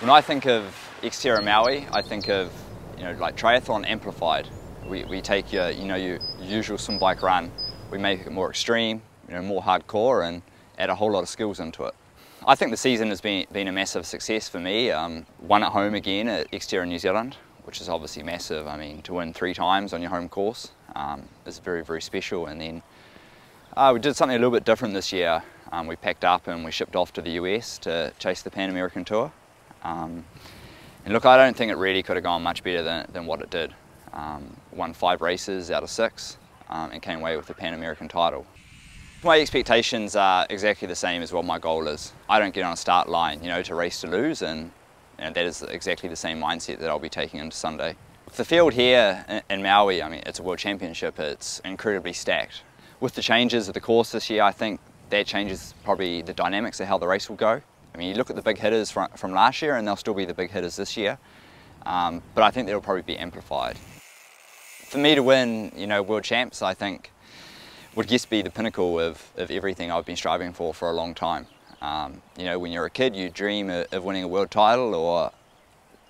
When I think of Xterra Maui, I think of you know like triathlon amplified. We, we take your you know your usual swim bike run, we make it more extreme, you know more hardcore, and add a whole lot of skills into it. I think the season has been, been a massive success for me. Um, one at home again at Xterra New Zealand, which is obviously massive. I mean, to win three times on your home course um, is very, very special. And then uh, we did something a little bit different this year. Um, we packed up and we shipped off to the US to chase the Pan American Tour. Um, and look, I don't think it really could have gone much better than, than what it did. Um, won five races out of six um, and came away with the Pan American title. My expectations are exactly the same as what my goal is. I don't get on a start line, you know, to race to lose, and, and that is exactly the same mindset that I'll be taking into Sunday. The field here in, in Maui, I mean, it's a world championship, it's incredibly stacked. With the changes of the course this year, I think that changes probably the dynamics of how the race will go. I mean, you look at the big hitters from, from last year, and they'll still be the big hitters this year, um, but I think they'll probably be amplified. For me to win, you know, world champs, I think would just be the pinnacle of, of everything I've been striving for for a long time. Um, you know, when you're a kid, you dream of, of, winning a world title or,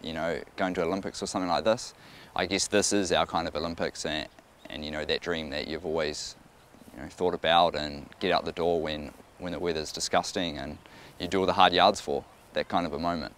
you know, going to Olympics or something like this. I guess this is our kind of Olympics and, and you know, that dream that you've always you know, thought about and get out the door when, when the weather's disgusting and you do all the hard yards for, that kind of a moment.